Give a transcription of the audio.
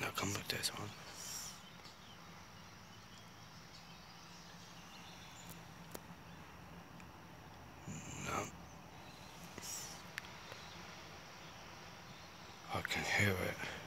Now come with this one. No. I can hear it.